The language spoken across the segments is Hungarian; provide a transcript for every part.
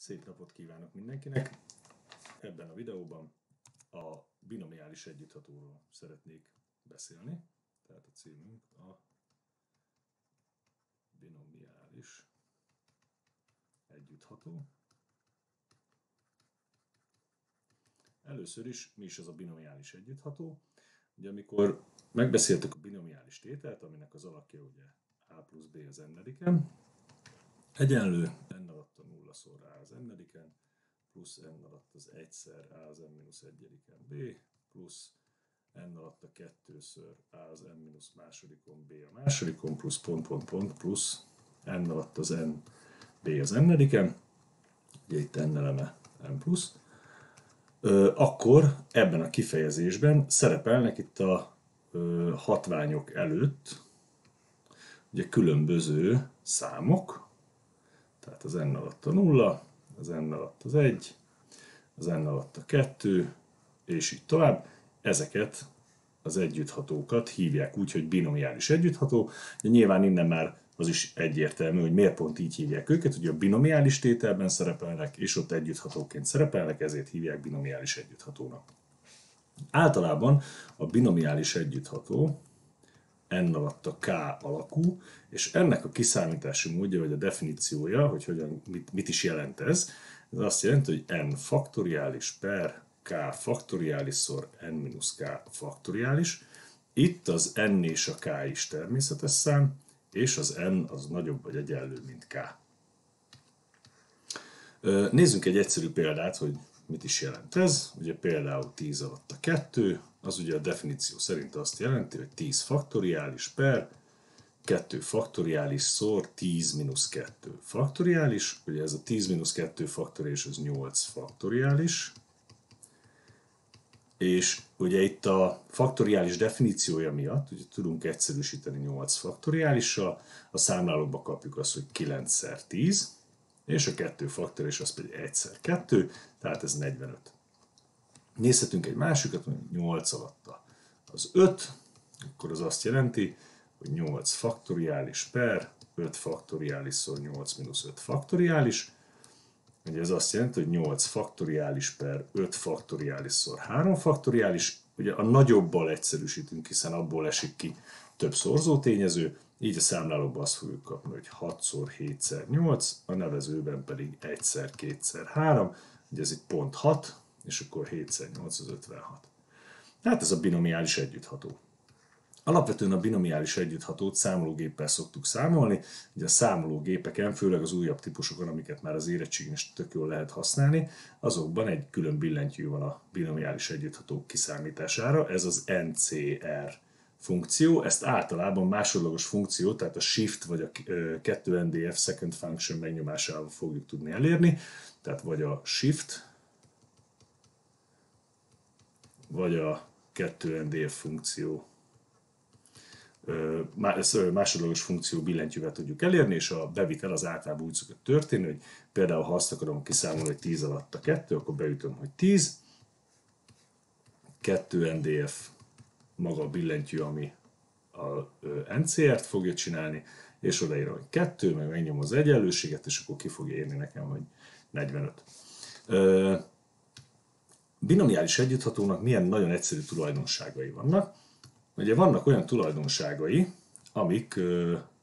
Szép napot kívánok mindenkinek! Ebben a videóban a binomiális együtthatóról szeretnék beszélni. Tehát a címünk a binomiális együttható. Először is mi is az a binomiális együttható. Ugye amikor megbeszéltük a binomiális tételt, aminek az alakja ugye a plusz b az n egyenlő n alatt a nulla szor a az n plusz n alatt az egyszer a az n minusz egyediken b, plusz n alatt a kettőször a az n minusz másodikon b a másodikon, plusz pont, pont, pont, plusz n alatt az n b az n-ediken, ugye itt n eleme n plusz, akkor ebben a kifejezésben szerepelnek itt a hatványok előtt ugye különböző számok, tehát az n alatt a 0, az n alatt az 1, az n alatt a 2, és így tovább. Ezeket az együtthatókat hívják úgy, hogy binomiális együttható. De nyilván innen már az is egyértelmű, hogy miért pont így hívják őket, hogy a binomiális tételben szerepelnek, és ott együtthatóként szerepelnek, ezért hívják binomiális együtthatónak. Általában a binomiális együttható n alatt a k alakú, és ennek a kiszámítási módja, vagy a definíciója, hogy hogyan, mit, mit is jelent ez, ez azt jelenti, hogy n faktoriális per k faktoriális szor n minusz k faktoriális. Itt az n és a k is természetes szám, és az n az nagyobb vagy egyenlő, mint k. Nézzünk egy egyszerű példát, hogy mit is jelent ez. Ugye például 10 alatt a 2, az ugye a definíció szerint azt jelenti, hogy 10 faktoriális per 2 faktoriális szor 10 mínusz 2 faktoriális, ugye ez a 10 mínusz 2 faktoriális az 8 faktoriális, és ugye itt a faktoriális definíciója miatt, ugye tudunk egyszerűsíteni 8 faktoriálissal, a számlálóba kapjuk azt, hogy 9x10, és a 2 faktoriális az pedig 1x2, tehát ez 45. Nézhetünk egy másikat, mondjuk 8 alatta az 5, akkor az azt jelenti, hogy 8 faktoriális per 5 faktoriális szor 8 minusz 5 faktoriális. Ugye ez azt jelenti, hogy 8 faktoriális per 5 faktoriális szor 3 faktoriális. Ugye a nagyobbal egyszerűsítünk, hiszen abból esik ki több szorzó tényező, így a számlálóban azt fogjuk kapni, hogy 6-szor 7x8, a nevezőben pedig 1-szer 2x3, ugye ez itt pont 6, és akkor 7x8 az 56. Tehát ez a binomiális együttható. Alapvetően a binomiális együtthatót számológéppel szoktuk számolni, ugye a számológépeken, főleg az újabb típusokon, amiket már az érettségén is tök jól lehet használni, azokban egy külön billentyű van a binomiális együtthatók kiszámítására, ez az NCR funkció, ezt általában másodlagos funkció, tehát a shift vagy a 2NDF second function megnyomásával fogjuk tudni elérni, tehát vagy a shift, vagy a 2NDF funkció másodlagos funkció billentyűvel tudjuk elérni, és a bevitel az általában úgy szokott történni, hogy például ha azt akarom kiszámolni, hogy 10 alatt a 2, akkor beütöm, hogy 10, 2 NDF maga a billentyű, ami a NCR-t fogja csinálni, és odaírom, hogy 2, meg megnyom az egyenlőséget, és akkor ki fogja érni nekem, hogy 45. Binomiális együtthatónak milyen nagyon egyszerű tulajdonságai vannak. Ugye vannak olyan tulajdonságai, amik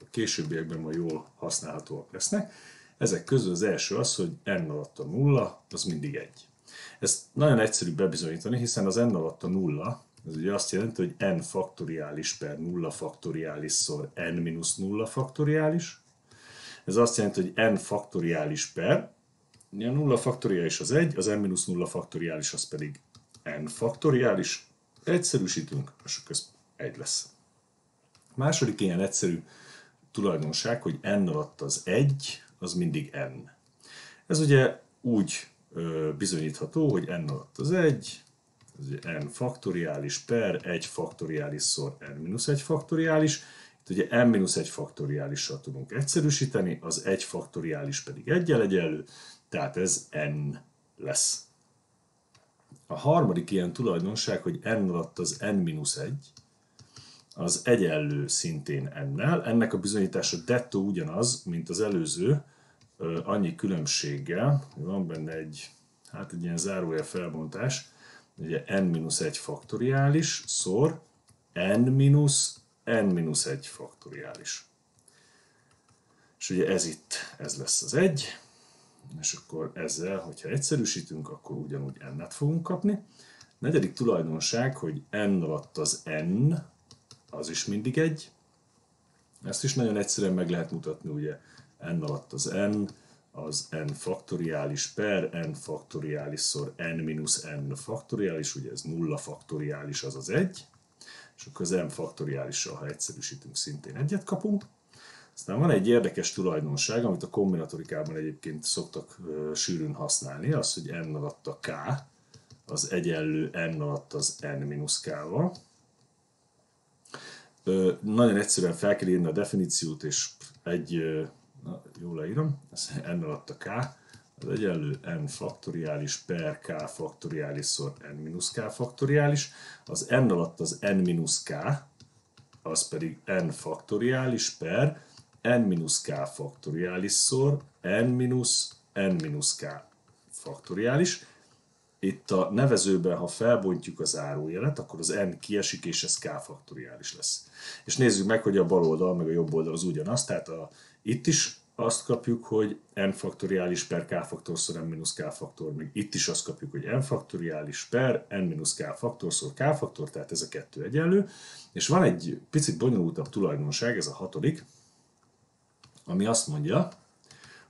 a későbbiekben majd jól használhatóak lesznek. Ezek közül az első az, hogy n alatt a nulla, az mindig egy. Ezt nagyon egyszerű bebizonyítani, hiszen az n alatt a nulla, ez ugye azt jelenti, hogy n faktoriális per nulla faktoriális szor n minusz nulla faktoriális. Ez azt jelenti, hogy n faktoriális per, a nulla faktoriális az egy, az n minusz nulla faktoriális az pedig n faktoriális. Egyszerűsítünk, és akkor ez egy lesz. A második ilyen egyszerű tulajdonság, hogy n alatt az egy, az mindig n. Ez ugye úgy bizonyítható, hogy n alatt az egy, az n faktoriális per 1 faktoriális szor n minusz 1 faktoriális. Itt ugye n minusz 1 faktoriálissal tudunk egyszerűsíteni, az 1 faktoriális pedig 1 egyenlő, tehát ez n lesz. A harmadik ilyen tulajdonság, hogy n alatt az n minusz 1, az egyenlő szintén n-nel. Ennek a bizonyítása dettó ugyanaz, mint az előző annyi különbséggel, van benne egy, hát egy ilyen zárójel felbontás, ugye n-1 faktoriális szor n-n-1 faktoriális. És ugye ez itt, ez lesz az egy, és akkor ezzel, hogyha egyszerűsítünk, akkor ugyanúgy n-et fogunk kapni. Negyedik tulajdonság, hogy n alatt az n, az is mindig egy. Ezt is nagyon egyszerűen meg lehet mutatni, ugye n alatt az n, az n faktoriális per n faktoriális szor n minusz n faktoriális, ugye ez nulla faktoriális, az az egy, és akkor az n faktoriálissal, ha egyszerűsítünk, szintén egyet kapunk. Aztán van egy érdekes tulajdonság, amit a kombinatorikában egyébként szoktak sűrűn használni, az, hogy n alatt a k, az egyenlő n alatt az n k-val. Nagyon egyszerűen fel kell írni a definíciót, és egy, na, jól leírom, ez n alatt a k, az egyenlő n faktoriális per k faktoriális szor n k faktoriális. Az n alatt az n k, az pedig n faktoriális per n-k faktoriális szor n-n-k faktoriális. Itt a nevezőben, ha felbontjuk az zárójelet, akkor az n kiesik, és ez k faktoriális lesz. És nézzük meg, hogy a bal oldal meg a jobb oldal az ugyanaz, tehát a, itt is azt kapjuk, hogy n faktoriális per k faktorszor n-k faktor, még itt is azt kapjuk, hogy n faktoriális per n-k faktorszor k faktor, tehát ez a kettő egyenlő. És van egy picit bonyolultabb tulajdonság, ez a hatodik, ami azt mondja,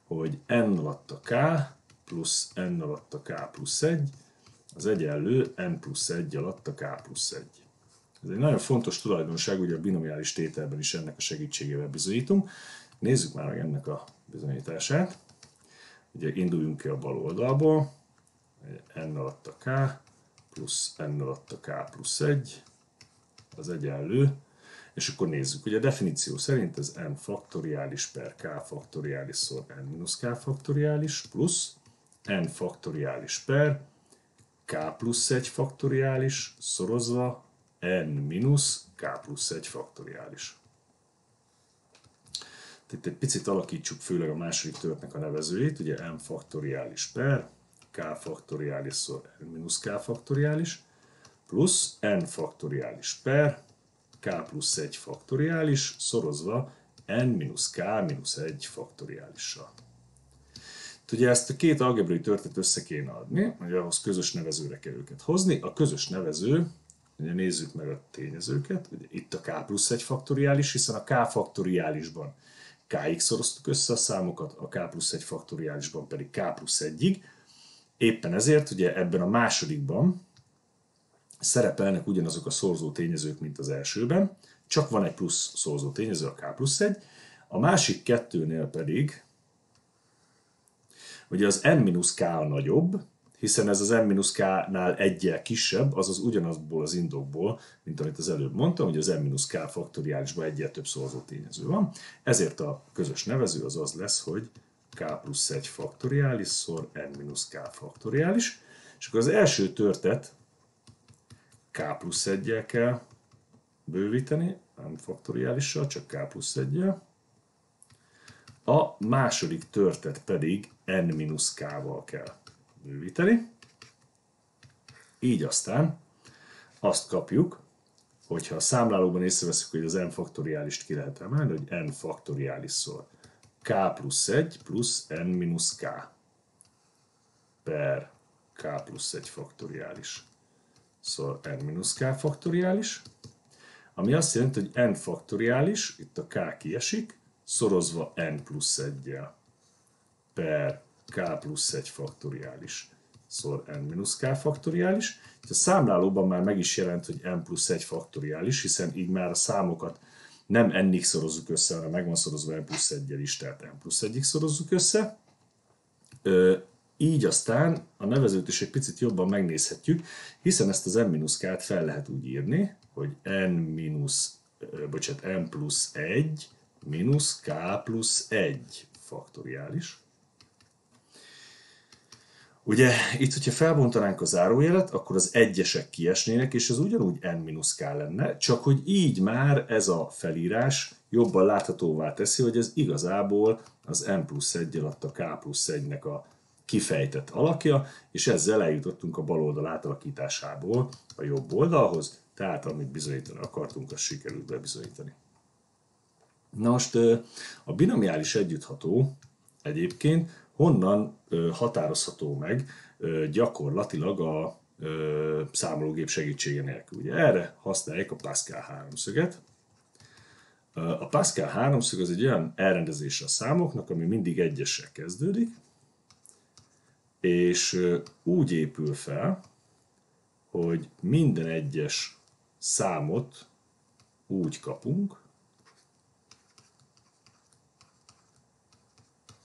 hogy n alatt a k plusz n alatt a k plusz 1, az egyenlő n plusz 1 alatt a k plusz 1. Ez egy nagyon fontos tulajdonság, ugye a binomiális tételben is ennek a segítségével bizonyítunk. Nézzük már meg ennek a bizonyítását. Ugye induljunk ki a bal oldalból, n alatt a k plusz n alatt a k plusz 1, az egyenlő és akkor nézzük, hogy a definíció szerint ez n faktoriális per k faktoriális szor n minusz k faktoriális plusz n faktoriális per k plusz 1 faktoriális szorozva n minusz k plusz 1 faktoriális. Itt egy picit alakítsuk főleg a második törtnek a nevezőjét, ugye n faktoriális per k faktoriális szor n minusz k faktoriális plusz n faktoriális per k plusz 1 faktoriális szorozva n-k-1 faktoriálissal. Ugye ezt a két algebrai törtet össze kéne adni, hogy ahhoz közös nevezőre kell őket hozni. A közös nevező, ugye nézzük meg a tényezőket, ugye itt a k plusz 1 faktoriális, hiszen a k faktoriálisban k-ig szoroztuk össze a számokat, a k plusz 1 faktoriálisban pedig k plusz 1-ig. Éppen ezért ugye ebben a másodikban szerepelnek ugyanazok a szorzó tényezők, mint az elsőben, csak van egy plusz szorzó tényező, a k plusz 1, a másik kettőnél pedig, ugye az n-k a nagyobb, hiszen ez az n-k-nál egyel kisebb, azaz ugyanazból az indokból, mint amit az előbb mondtam, hogy az n-k faktoriálisban egyel több szorzó tényező van. Ezért a közös nevező az az lesz, hogy k plusz 1 faktoriális szor n-k faktoriális. És akkor az első törtet k plusz 1 kell bővíteni, nem faktoriálissal, csak k plusz 1 A második törtet pedig n-k-val kell bővíteni. Így aztán azt kapjuk, hogyha a számlálóban észreveszünk, hogy az n faktoriálist ki lehet emelni, hogy n faktoriális szól. K plusz 1 plusz n-k per k plusz 1 faktoriális szor n-k faktoriális, ami azt jelenti, hogy n faktoriális, itt a k kiesik, szorozva n plusz 1 per k plusz 1 faktoriális szor n-k faktoriális. Itt a számlálóban már meg is jelent, hogy n plusz 1 faktoriális, hiszen így már a számokat nem n-ig szorozzuk össze, hanem meg van szorozva n plusz 1 is, tehát n plusz 1-ig szorozzuk össze. Így aztán a nevezőt is egy picit jobban megnézhetjük, hiszen ezt az n-k-t fel lehet úgy írni, hogy n bocsánat, n plusz 1 mínusz k plusz 1 faktoriális. Ugye itt, hogyha felbontanánk a zárójelet, akkor az egyesek kiesnének, és ez ugyanúgy n-k lenne, csak hogy így már ez a felírás jobban láthatóvá teszi, hogy ez igazából az n plusz 1 alatt a k plusz 1-nek a kifejtett alakja, és ezzel eljutottunk a bal oldal átalakításából a jobb oldalhoz, tehát amit bizonyítani akartunk, azt sikerült bebizonyítani. Na most a binomiális együttható egyébként honnan határozható meg gyakorlatilag a számológép segítsége nélkül. Ugye erre használják a Pascal háromszöget. A Pascal háromszög az egy olyan elrendezés a számoknak, ami mindig egyessel kezdődik, és úgy épül fel, hogy minden egyes számot úgy kapunk,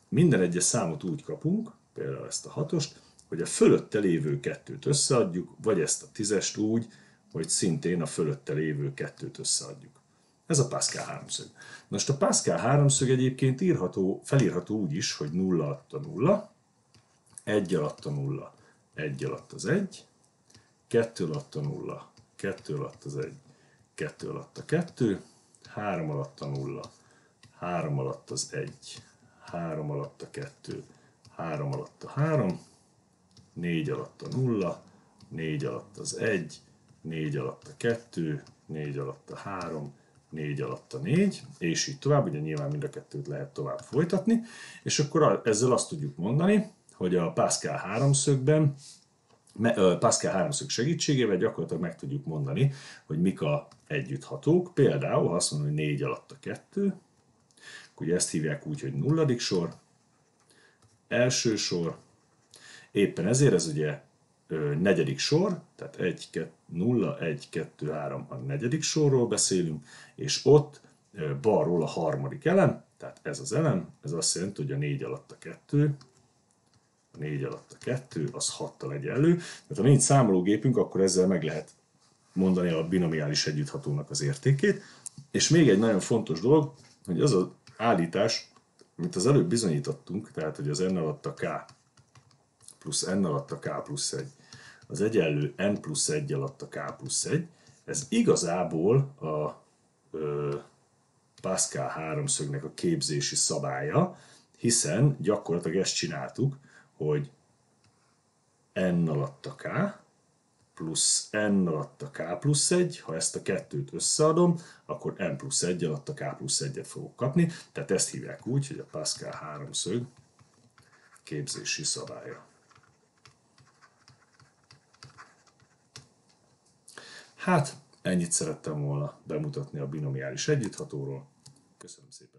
minden egyes számot úgy kapunk, például ezt a hatost, hogy a fölötte lévő kettőt összeadjuk, vagy ezt a tízest úgy, hogy szintén a fölötte lévő kettőt összeadjuk. Ez a Pascal háromszög. Most a Pascal háromszög egyébként írható, felírható úgy is, hogy 0 alatt a 0, 1 alatt a 0, 1 alatt az 1, 2 alatt a 0, 2 alatt az 1, 2 alatt a 2, 3 alatt a 0, 3 alatt az 1, 3 alatt a 2, 3 alatt a 3, 4 alatt a 0, 4 alatt az 1, 4 alatt a 2, 4 alatt a 3, 4 alatt a 4, és így tovább, ugye nyilván mind a kettőt lehet tovább folytatni, és akkor ezzel azt tudjuk mondani, hogy a Pascal háromszögben, Pascal háromszög segítségével gyakorlatilag meg tudjuk mondani, hogy mik a együtthatók. Például, ha azt mondom, hogy 4 alatt a 2, Ugye ezt hívják úgy, hogy nulladik sor, első sor, éppen ezért ez ugye negyedik sor, tehát 1, 2, 0, 1, 2, 3 a negyedik sorról beszélünk, és ott balról a harmadik elem, tehát ez az elem, ez azt jelenti, hogy a 4 alatt a 2, a 4 alatt a 2, az 6-tal egyenlő. Tehát ha nincs számológépünk, akkor ezzel meg lehet mondani a binomiális együtthatónak az értékét. És még egy nagyon fontos dolog, hogy az a állítás, mint az előbb bizonyítottunk, tehát hogy az n alatt a k plusz n alatt a k plusz 1, az egyenlő n plusz 1 alatt a k plusz 1, ez igazából a ö, Pascal háromszögnek a képzési szabálya, hiszen gyakorlatilag ezt csináltuk, hogy n alatt a k, plusz n alatt a k plusz 1, ha ezt a kettőt összeadom, akkor n plusz 1 alatt a k plusz 1-et fogok kapni, tehát ezt hívják úgy, hogy a Pascal háromszög képzési szabálya. Hát, ennyit szerettem volna bemutatni a binomiális együtthatóról. Köszönöm szépen!